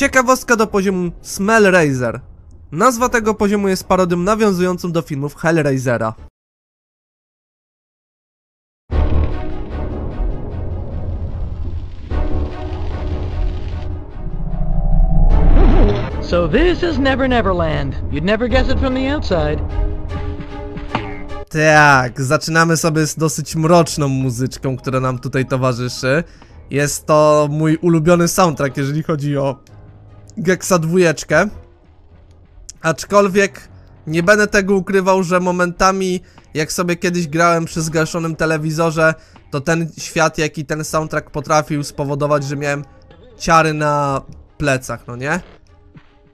Ciekawostka do poziomu Smell Raiser. Nazwa tego poziomu jest parodią nawiązującą do filmów Hellraisera. So this is Never Never Land. You'd never guess it from the outside. Tak, zaczynamy sobie z dosyć mroczną muzyczką, która nam tutaj towarzyszy. Jest to mój ulubiony soundtrack, jeżeli chodzi o Gexa dwójeczkę. Aczkolwiek nie będę tego ukrywał, że momentami, jak sobie kiedyś grałem przy zgaszonym telewizorze, to ten świat, jaki ten soundtrack potrafił spowodować, że miałem ciary na plecach, no nie?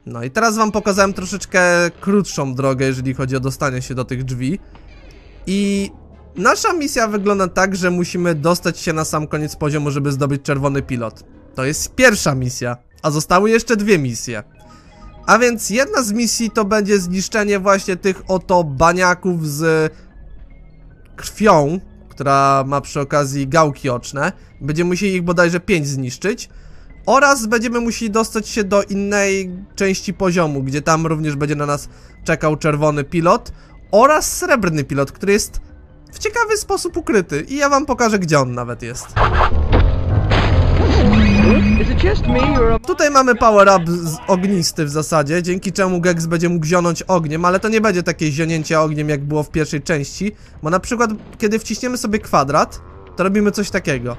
No i teraz wam pokazałem troszeczkę krótszą drogę, jeżeli chodzi o dostanie się do tych drzwi. I nasza misja wygląda tak, że musimy dostać się na sam koniec poziomu, żeby zdobyć czerwony pilot. To jest pierwsza misja, a zostały jeszcze dwie misje. A więc jedna z misji to będzie zniszczenie właśnie tych oto baniaków z krwią, która ma przy okazji gałki oczne. Będziemy musieli ich bodajże 5 zniszczyć. Oraz będziemy musieli dostać się do innej części poziomu, gdzie tam również będzie na nas czekał czerwony pilot oraz srebrny pilot, który jest w ciekawy sposób ukryty i ja wam pokażę gdzie on nawet jest. Tutaj mamy power up z ognisty w zasadzie, dzięki czemu Gex będzie mógł zionąć ogniem, ale to nie będzie takie zionięcie ogniem jak było w pierwszej części, bo na przykład kiedy wciśniemy sobie kwadrat, to robimy coś takiego.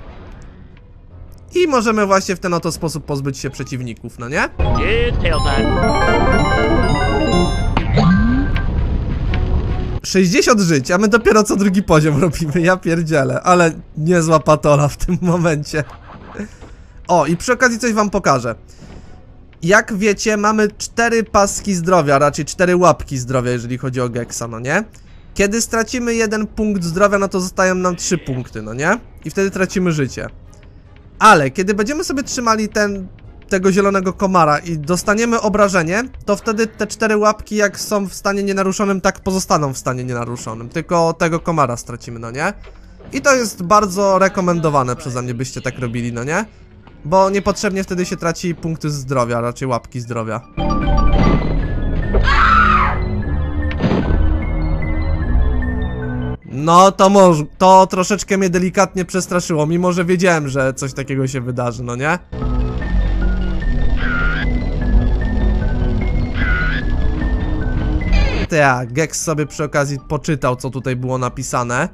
I możemy właśnie w ten oto sposób pozbyć się przeciwników, no nie? It's tail time. 60 żyć, a my dopiero co drugi poziom robimy, ja pierdzielę, ale niezła patola w tym momencie. O, i przy okazji coś wam pokażę. Jak wiecie, mamy cztery paski zdrowia, raczej cztery łapki zdrowia, jeżeli chodzi o Gexa, no nie? Kiedy stracimy jeden punkt zdrowia, no to zostają nam trzy punkty, no nie? I wtedy tracimy życie. Ale kiedy będziemy sobie trzymali ten, tego zielonego komara i dostaniemy obrażenie, to wtedy te cztery łapki jak są w stanie nienaruszonym, tak pozostaną w stanie nienaruszonym. Tylko tego komara stracimy, no nie? I to jest bardzo rekomendowane przeze mnie, byście tak robili, no nie? Bo niepotrzebnie wtedy się traci punkty zdrowia, raczej łapki zdrowia. No to może, to troszeczkę mnie delikatnie przestraszyło, mimo że wiedziałem, że coś takiego się wydarzy, no nie? Tak, Gex sobie przy okazji poczytał, co tutaj było napisane.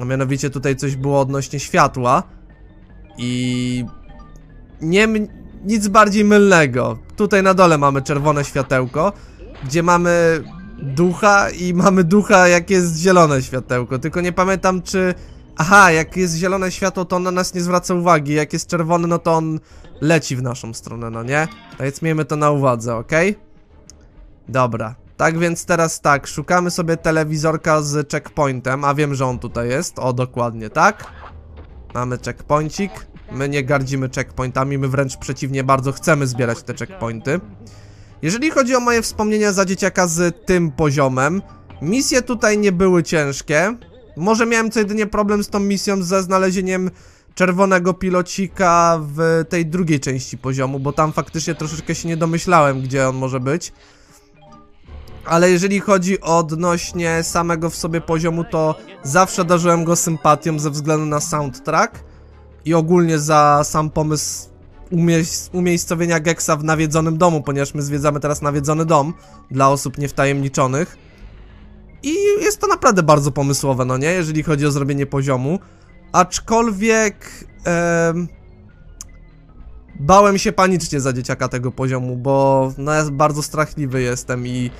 A mianowicie tutaj coś było odnośnie światła. I... Nie, nic bardziej mylnego. Tutaj na dole mamy czerwone światełko, gdzie mamy ducha i mamy ducha jak jest zielone światełko. Tylko nie pamiętam czy... Aha, jak jest zielone światło, to on na nas nie zwraca uwagi. Jak jest czerwony, no to on leci w naszą stronę, no nie? To więc miejmy to na uwadze, okej? Dobra, tak więc teraz tak, szukamy sobie telewizorka z checkpointem, a wiem, że on tutaj jest, o dokładnie, tak? Mamy checkpointik, my nie gardzimy checkpointami, my wręcz przeciwnie, bardzo chcemy zbierać te checkpointy. Jeżeli chodzi o moje wspomnienia za dzieciaka z tym poziomem, misje tutaj nie były ciężkie. Może miałem co jedynie problem z tą misją ze znalezieniem czerwonego pilocika w tej drugiej części poziomu, bo tam faktycznie troszeczkę się nie domyślałem, gdzie on może być. Ale jeżeli chodzi odnośnie samego w sobie poziomu, to zawsze darzyłem go sympatią ze względu na soundtrack i ogólnie za sam pomysł umieś- umiejscowienia Gexa w nawiedzonym domu, ponieważ my zwiedzamy teraz nawiedzony dom dla osób niewtajemniczonych. I jest to naprawdę bardzo pomysłowe, no nie? Jeżeli chodzi o zrobienie poziomu. Aczkolwiek... em, Bałem się panicznie za dzieciaka tego poziomu, bo no ja bardzo strachliwy jestem i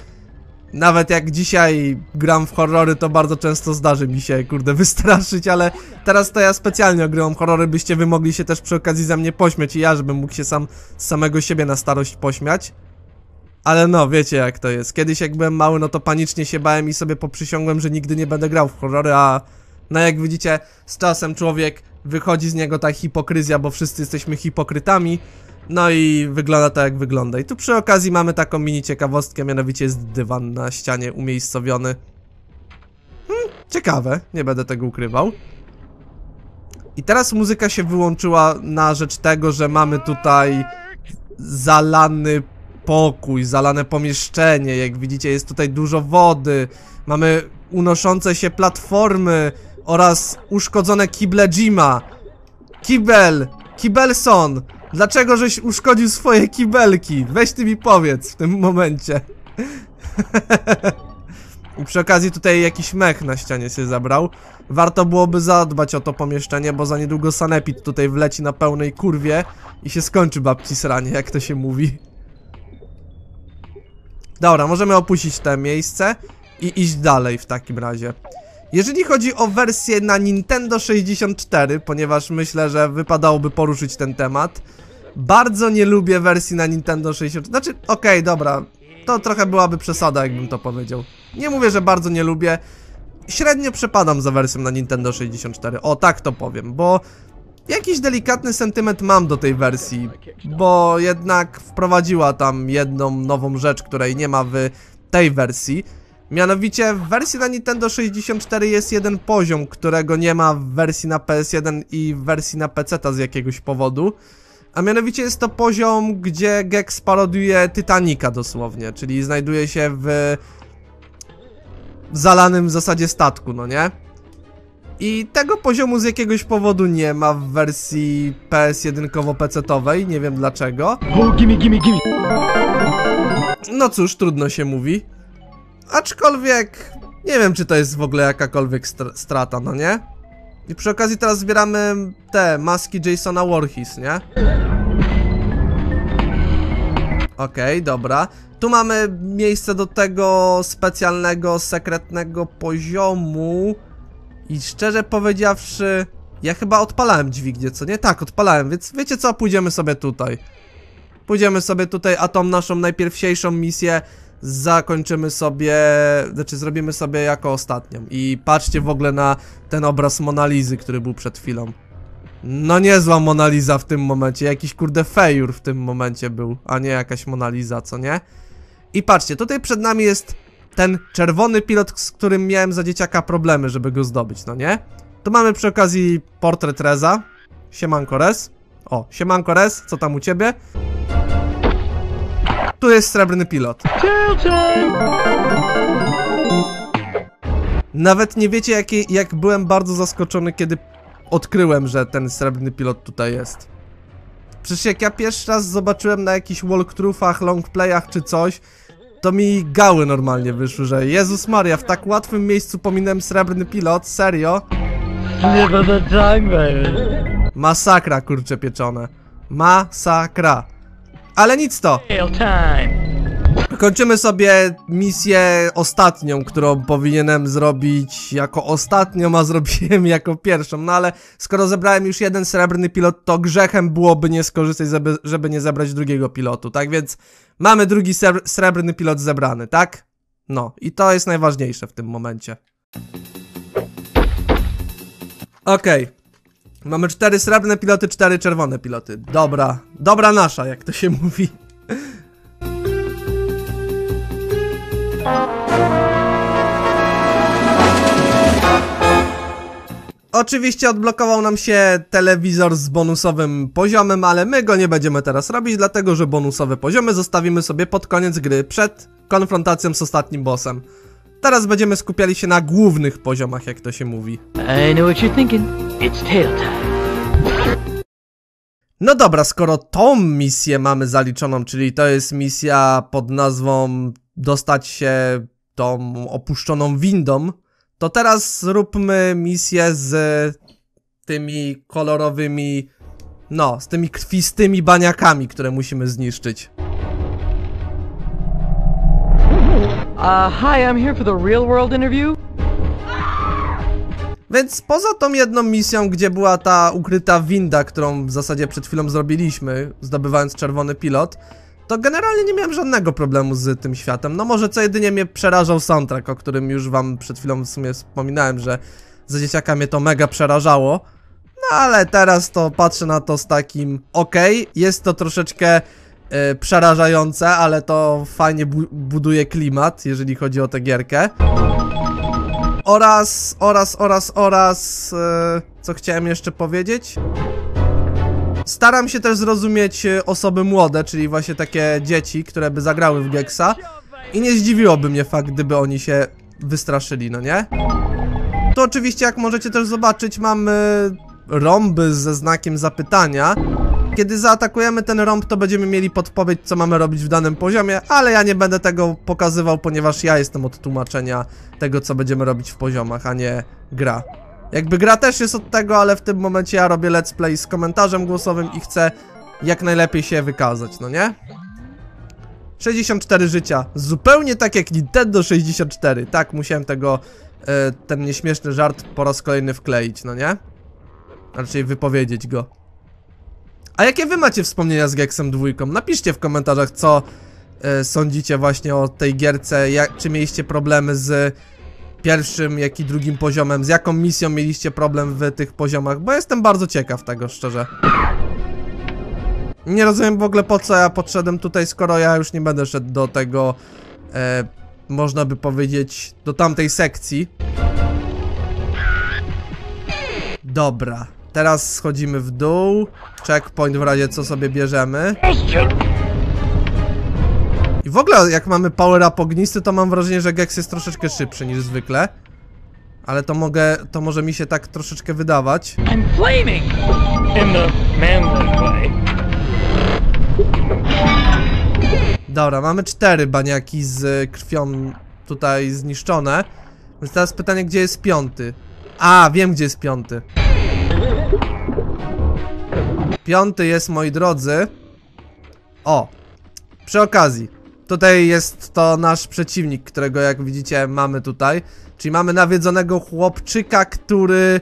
nawet jak dzisiaj gram w horrory, to bardzo często zdarzy mi się, kurde, wystraszyć, ale teraz to ja specjalnie ogrywam horrory, byście wy mogli się też przy okazji ze mnie pośmiać i ja, żebym mógł się sam z samego siebie na starość pośmiać. Ale no, wiecie jak to jest. Kiedyś jak byłem mały, no to panicznie się bałem i sobie poprzysiągłem, że nigdy nie będę grał w horrory, a no jak widzicie, z czasem człowiek wychodzi z niego ta hipokryzja, bo wszyscy jesteśmy hipokrytami. No i wygląda tak jak wygląda. I tu przy okazji mamy taką mini ciekawostkę, mianowicie jest dywan na ścianie umiejscowiony. Hmm, ciekawe, nie będę tego ukrywał. I teraz muzyka się wyłączyła na rzecz tego, że mamy tutaj zalany pokój, zalane pomieszczenie. Jak widzicie, jest tutaj dużo wody. Mamy unoszące się platformy oraz uszkodzone kible Jima. Kibel! Kibelson! Dlaczego żeś uszkodził swoje kibelki? Weź ty mi powiedz w tym momencie. I przy okazji tutaj jakiś mech na ścianie się zabrał. Warto byłoby zadbać o to pomieszczenie, bo za niedługo sanepid tutaj wleci na pełnej kurwie i się skończy babci sranie, jak to się mówi. Dobra, możemy opuścić to miejsce i iść dalej w takim razie. Jeżeli chodzi o wersję na Nintendo 64, ponieważ myślę, że wypadałoby poruszyć ten temat, bardzo nie lubię wersji na Nintendo 64. Znaczy, okej, dobra, to trochę byłaby przesada, jakbym to powiedział. Nie mówię, że bardzo nie lubię. Średnio przepadam za wersją na Nintendo 64. O, tak to powiem, bo jakiś delikatny sentyment mam do tej wersji, bo jednak wprowadziła tam jedną nową rzecz, której nie ma w tej wersji. Mianowicie w wersji na Nintendo 64 jest jeden poziom, którego nie ma w wersji na PS1 i w wersji na PC z jakiegoś powodu. A mianowicie jest to poziom, gdzie Gex parodiuje Titanica dosłownie, czyli znajduje się w zalanym w zasadzie statku, no nie? I tego poziomu z jakiegoś powodu nie ma w wersji PS1-PC-owej, nie wiem dlaczego. No cóż, trudno się mówi. Aczkolwiek nie wiem, czy to jest w ogóle jakakolwiek str strata, no nie? I przy okazji teraz zbieramy te maski Jasona Warhis, nie? Okej, dobra. Tu mamy miejsce do tego specjalnego, sekretnego poziomu. I szczerze powiedziawszy, ja chyba odpalałem dźwignię, co nie? Tak, odpalałem, więc wiecie co? Pójdziemy sobie tutaj. Pójdziemy sobie tutaj, a tą naszą najpierwsiejszą misję zakończymy sobie, znaczy zrobimy sobie jako ostatnią. I patrzcie w ogóle na ten obraz Monalizy, który był przed chwilą. No niezła Monaliza w tym momencie, jakiś kurde fejur w tym momencie był, a nie jakaś Monaliza, co nie? I patrzcie, tutaj przed nami jest ten czerwony pilot, z którym miałem za dzieciaka problemy, żeby go zdobyć, no nie? Tu mamy przy okazji portret Reza. Siemanko Rez. O, siemanko Rez, co tam u ciebie? Tu jest srebrny pilot. Nawet nie wiecie, jakie, jak byłem bardzo zaskoczony, kiedy odkryłem, że ten srebrny pilot tutaj jest. Przecież jak ja pierwszy raz zobaczyłem na jakichś walkthroughach, longplayach czy coś, to mi gały normalnie wyszły, że Jezus Maria, w tak łatwym miejscu pominąłem srebrny pilot, serio? Masakra, kurcze pieczone. Masakra. Ale nic to. Kończymy sobie misję ostatnią, którą powinienem zrobić jako ostatnią, a zrobiłem jako pierwszą. No ale skoro zebrałem już jeden srebrny pilot, to grzechem byłoby nie skorzystać, żeby, nie zebrać drugiego pilotu. Tak więc mamy drugi srebrny pilot zebrany, tak? No i to jest najważniejsze w tym momencie. Okej. Mamy cztery srebrne piloty, cztery czerwone piloty. Dobra, dobra nasza, jak to się mówi. Oczywiście odblokował nam się telewizor z bonusowym poziomem, ale my go nie będziemy teraz robić, dlatego że bonusowe poziomy zostawimy sobie pod koniec gry, przed konfrontacją z ostatnim bossem. Teraz będziemy skupiali się na głównych poziomach, jak to się mówi. I know what you're thinking. It's tail time. No dobra, skoro tą misję mamy zaliczoną, czyli to jest misja pod nazwą dostać się tą opuszczoną windą, to teraz zróbmy misję z tymi kolorowymi, no, z tymi krwistymi baniakami, które musimy zniszczyć. Uh, hi, I'm here for the real world interview. Więc poza tą jedną misją, gdzie była ta ukryta winda, którą w zasadzie przed chwilą zrobiliśmy, zdobywając czerwony pilot, to generalnie nie miałem żadnego problemu z tym światem. No może co jedynie mnie przerażał soundtrack, o którym już wam przed chwilą w sumie wspominałem, że za dzieciaka mnie to mega przerażało. No ale teraz to patrzę na to z takim okej, jest to troszeczkę e, przerażające, ale to fajnie bu buduje klimat, jeżeli chodzi o tę gierkę. Oraz, oraz, oraz, oraz, e, co chciałem jeszcze powiedzieć? Staram się też zrozumieć e, osoby młode, czyli właśnie takie dzieci, które by zagrały w Gexa. I nie zdziwiłoby mnie fakt, gdyby oni się wystraszyli, no nie? Tu oczywiście, jak możecie też zobaczyć, mamy rąby ze znakiem zapytania. Kiedy zaatakujemy ten rąb, to będziemy mieli podpowiedź, co mamy robić w danym poziomie, ale ja nie będę tego pokazywał, ponieważ ja jestem od tłumaczenia tego, co będziemy robić w poziomach, a nie gra. Jakby gra też jest od tego, ale w tym momencie ja robię let's play z komentarzem głosowym i chcę jak najlepiej się wykazać, no nie? 64 życia, zupełnie tak jak Nintendo 64, tak, musiałem tego, e, ten nieśmieszny żart po raz kolejny wkleić, no nie? Raczej wypowiedzieć go. A jakie wy macie wspomnienia z Gexem dwójką? Napiszcie w komentarzach, co e, sądzicie właśnie o tej gierce, jak, czy mieliście problemy z pierwszym, jak i drugim poziomem, z jaką misją mieliście problem w tych poziomach, bo jestem bardzo ciekaw tego, szczerze. Nie rozumiem w ogóle po co ja podszedłem tutaj, skoro ja już nie będę szedł do tego, e, można by powiedzieć, do tamtej sekcji. Dobra, teraz schodzimy w dół, checkpoint w razie co sobie bierzemy. I w ogóle jak mamy power up ognisty, to mam wrażenie, że Gex jest troszeczkę szybszy niż zwykle. Ale to mogę, to może mi się tak troszeczkę wydawać. I'm flaming! In the manly way. Dobra, mamy cztery baniaki z krwią tutaj zniszczone. Więc teraz pytanie, gdzie jest piąty? A, wiem, gdzie jest piąty. Piąty jest, moi drodzy. O, przy okazji, tutaj jest to nasz przeciwnik, którego jak widzicie mamy tutaj. Czyli mamy nawiedzonego chłopczyka, który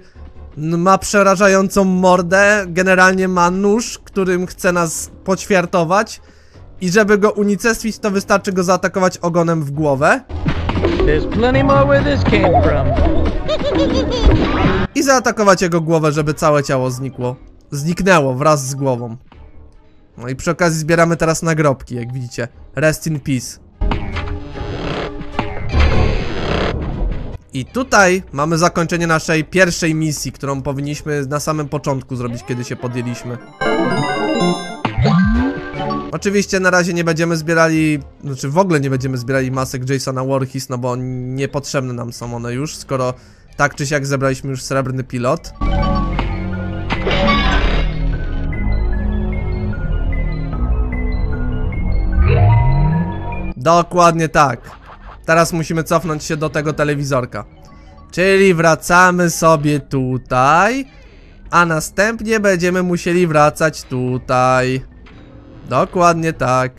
ma przerażającą mordę, generalnie ma nóż, którym chce nas poćwiartować. I żeby go unicestwić, to wystarczy go zaatakować ogonem w głowę. I zaatakować jego głowę, żeby całe ciało znikło. Zniknęło wraz z głową. No i przy okazji zbieramy teraz nagrobki, jak widzicie. Rest in peace. I tutaj mamy zakończenie naszej pierwszej misji, którą powinniśmy na samym początku zrobić, kiedy się podjęliśmy. Oczywiście na razie nie będziemy zbierali, znaczy w ogóle nie będziemy zbierali masek Jasona Warhis, no bo niepotrzebne nam są one już, skoro tak czy siak zebraliśmy już srebrny pilot. Dokładnie tak. Teraz musimy cofnąć się do tego telewizorka. Czyli wracamy sobie tutaj, a następnie będziemy musieli wracać tutaj. Dokładnie tak.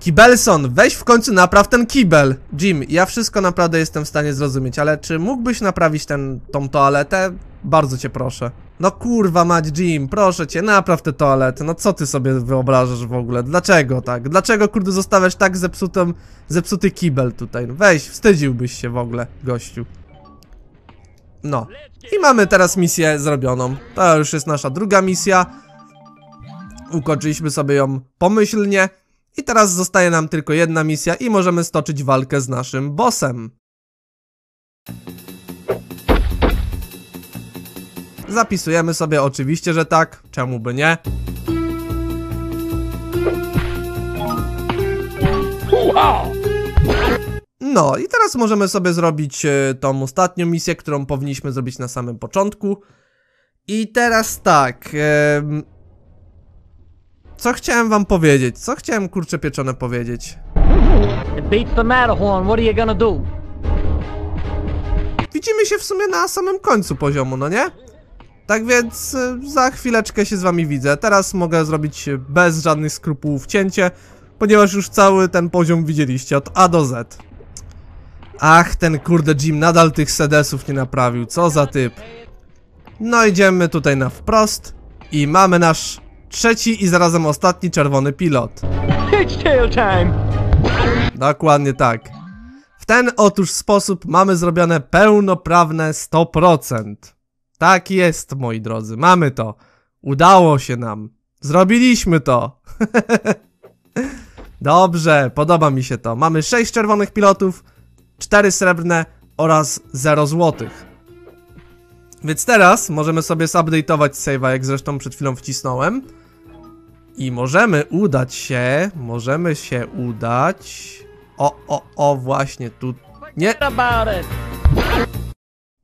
Kibelson, weź w końcu napraw ten kibel. Jim, ja wszystko naprawdę jestem w stanie zrozumieć, ale czy mógłbyś naprawić ten, tą toaletę? Bardzo cię proszę. No kurwa mać, Jim, proszę cię, napraw tę toaletę. No co ty sobie wyobrażasz w ogóle? Dlaczego tak? Dlaczego kurde zostawiasz tak zepsutą, zepsuty kibel tutaj? Weź, wstydziłbyś się w ogóle, gościu. No. I mamy teraz misję zrobioną. To już jest nasza druga misja. Ukończyliśmy sobie ją pomyślnie. I teraz zostaje nam tylko jedna misja i możemy stoczyć walkę z naszym bossem. Zapisujemy sobie oczywiście, że tak. Czemu by nie? No i teraz możemy sobie zrobić e, tą ostatnią misję, którą powinniśmy zrobić na samym początku. I teraz tak. co chciałem wam powiedzieć? Co chciałem kurczę pieczone powiedzieć? Widzimy się w sumie na samym końcu poziomu, no nie? Tak więc e, za chwileczkę się z wami widzę. Teraz mogę zrobić bez żadnych skrupułów cięcie, ponieważ już cały ten poziom widzieliście od A do Z. Ach, ten kurde Jim nadal tych sedesów nie naprawił, co za typ. No idziemy tutaj na wprost i mamy nasz trzeci i zarazem ostatni czerwony pilot. It's tail time! Dokładnie tak. W ten otóż sposób mamy zrobione pełnoprawne 100%. Tak jest, moi drodzy, mamy to. Udało się nam. Zrobiliśmy to. Dobrze, podoba mi się to. Mamy 6 czerwonych pilotów, 4 srebrne oraz 0 złotych. Więc teraz możemy sobie zupdate'ować save'a, jak zresztą przed chwilą wcisnąłem. I możemy udać się, możemy się udać... O, o, o, właśnie tu... Nie.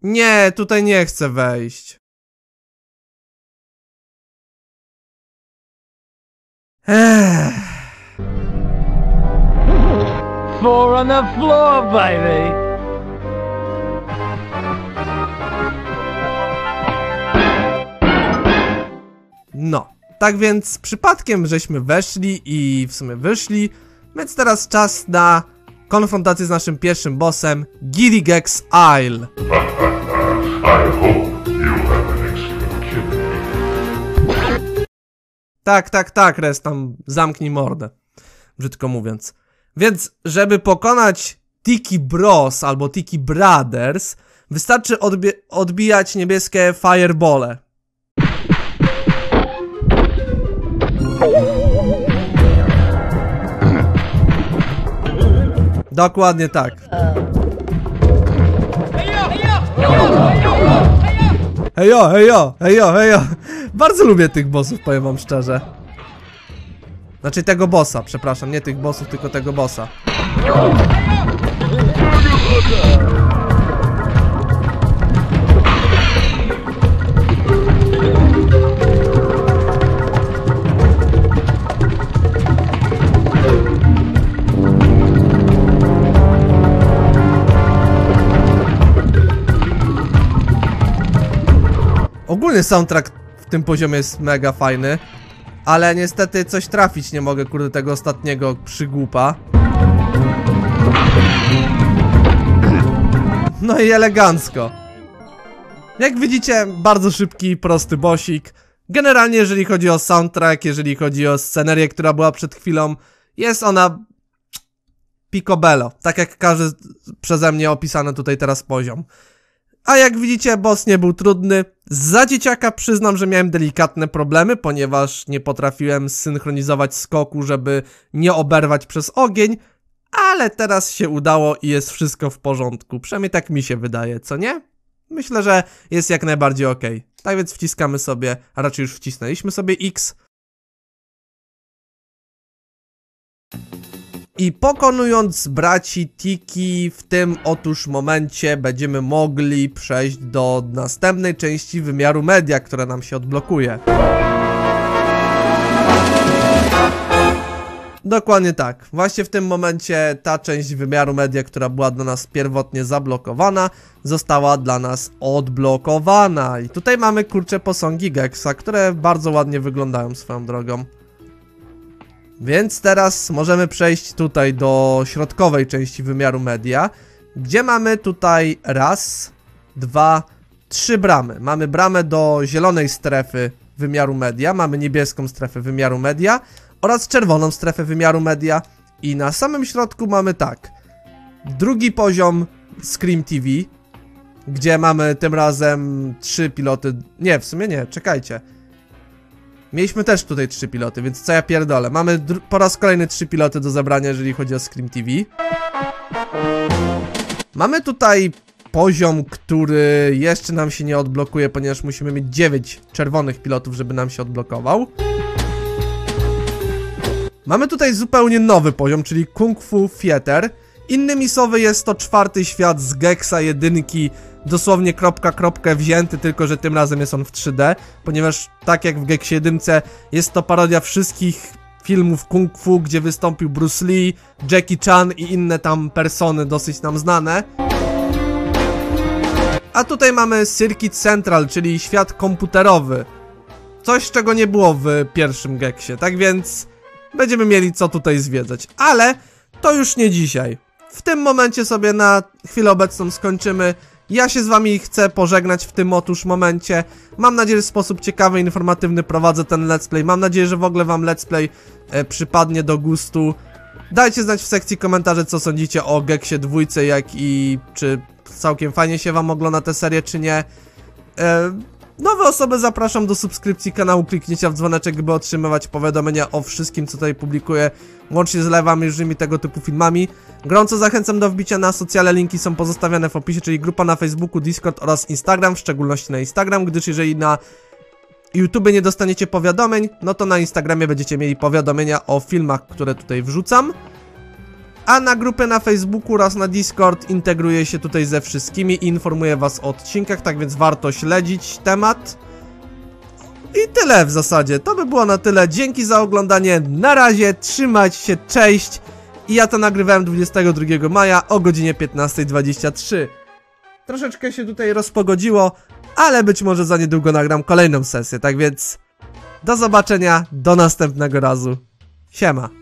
Nie, tutaj nie chcę wejść. Ech. Four on the floor, baby. No, tak więc przypadkiem żeśmy weszli i w sumie wyszli, więc teraz czas na konfrontację z naszym pierwszym bossem, Gilligex Isle. Tak, tak, tak, Res, tam zamknij mordę, brzydko mówiąc. Więc, żeby pokonać Tiki Bros albo Tiki Brothers, wystarczy odbie- odbijać niebieskie firebole. Dokładnie tak. Hejo, hejo, hejo, hejo. Bardzo lubię tych bossów, powiem wam szczerze. Znaczy tego bossa, przepraszam, nie tych bossów, tylko tego bossa. Ogólnie soundtrack w tym poziomie jest mega fajny, ale niestety coś trafić nie mogę, kurde, tego ostatniego przygłupa. No i elegancko. Jak widzicie, bardzo szybki, prosty bosik. Generalnie, jeżeli chodzi o soundtrack, jeżeli chodzi o scenerię, która była przed chwilą, jest ona picobello, tak jak każdy przeze mnie opisany tutaj teraz poziom. A jak widzicie, boss nie był trudny. Za dzieciaka przyznam, że miałem delikatne problemy, ponieważ nie potrafiłem synchronizować skoku, żeby nie oberwać przez ogień, ale teraz się udało i jest wszystko w porządku. Przynajmniej tak mi się wydaje, co nie? Myślę, że jest jak najbardziej ok. Tak więc wciskamy sobie, a raczej już wcisnęliśmy sobie X. I pokonując braci Tiki w tym otóż momencie będziemy mogli przejść do następnej części wymiaru media, która nam się odblokuje. Dokładnie tak. Właśnie w tym momencie ta część wymiaru media, która była dla nas pierwotnie zablokowana, została dla nas odblokowana. I tutaj mamy kurcze posągi Gexa, które bardzo ładnie wyglądają swoją drogą. Więc teraz możemy przejść tutaj do środkowej części wymiaru media, gdzie mamy tutaj raz, dwa, trzy bramy. Mamy bramę do zielonej strefy wymiaru media, mamy niebieską strefę wymiaru media oraz czerwoną strefę wymiaru media i na samym środku mamy tak. Drugi poziom Scream TV, gdzie mamy tym razem trzy piloty. Nie, w sumie nie, czekajcie. Mieliśmy też tutaj trzy piloty, więc co ja pierdolę. Mamy po raz kolejny trzy piloty do zabrania, jeżeli chodzi o Scream TV. Mamy tutaj poziom, który jeszcze nam się nie odblokuje, ponieważ musimy mieć 9 czerwonych pilotów, żeby nam się odblokował. Mamy tutaj zupełnie nowy poziom, czyli Kung Fu Theater. Innymi słowy jest to czwarty świat z Gexa jedynki, dosłownie kropka kropkę wzięty, tylko że tym razem jest on w 3D, ponieważ tak jak w Gexie jedynce jest to parodia wszystkich filmów Kung Fu, gdzie wystąpił Bruce Lee, Jackie Chan i inne tam persony dosyć nam znane. A tutaj mamy Circuit Central, czyli świat komputerowy. Coś, czego nie było w pierwszym Gexie, tak więc będziemy mieli co tutaj zwiedzać. Ale to już nie dzisiaj. W tym momencie sobie na chwilę obecną skończymy. Ja się z wami chcę pożegnać w tym otóż momencie. Mam nadzieję, że w sposób ciekawy, informatywny prowadzę ten let's play. Mam nadzieję, że w ogóle wam let's play e, przypadnie do gustu. Dajcie znać w sekcji komentarzy, co sądzicie o Geksie dwójce, jak i czy całkiem fajnie się wam ogląda tę serię, czy nie. E, Nowe osoby zapraszam do subskrypcji kanału, kliknięcia w dzwoneczek, by otrzymywać powiadomienia o wszystkim, co tutaj publikuję, łącznie z lewami, różnymi tego typu filmami. Gorąco zachęcam do wbicia na socjale, linki są pozostawione w opisie, czyli grupa na Facebooku, Discord oraz Instagram, w szczególności na Instagram, gdyż jeżeli na YouTube nie dostaniecie powiadomień, no to na Instagramie będziecie mieli powiadomienia o filmach, które tutaj wrzucam. A na grupę na Facebooku oraz na Discord integruję się tutaj ze wszystkimi i informuję was o odcinkach, tak więc warto śledzić temat. I tyle w zasadzie, to by było na tyle. Dzięki za oglądanie, na razie, trzymajcie się, cześć. I ja to nagrywałem 22 maja o godzinie 15.23. Troszeczkę się tutaj rozpogodziło, ale być może za niedługo nagram kolejną sesję, tak więc do zobaczenia, do następnego razu. Siema.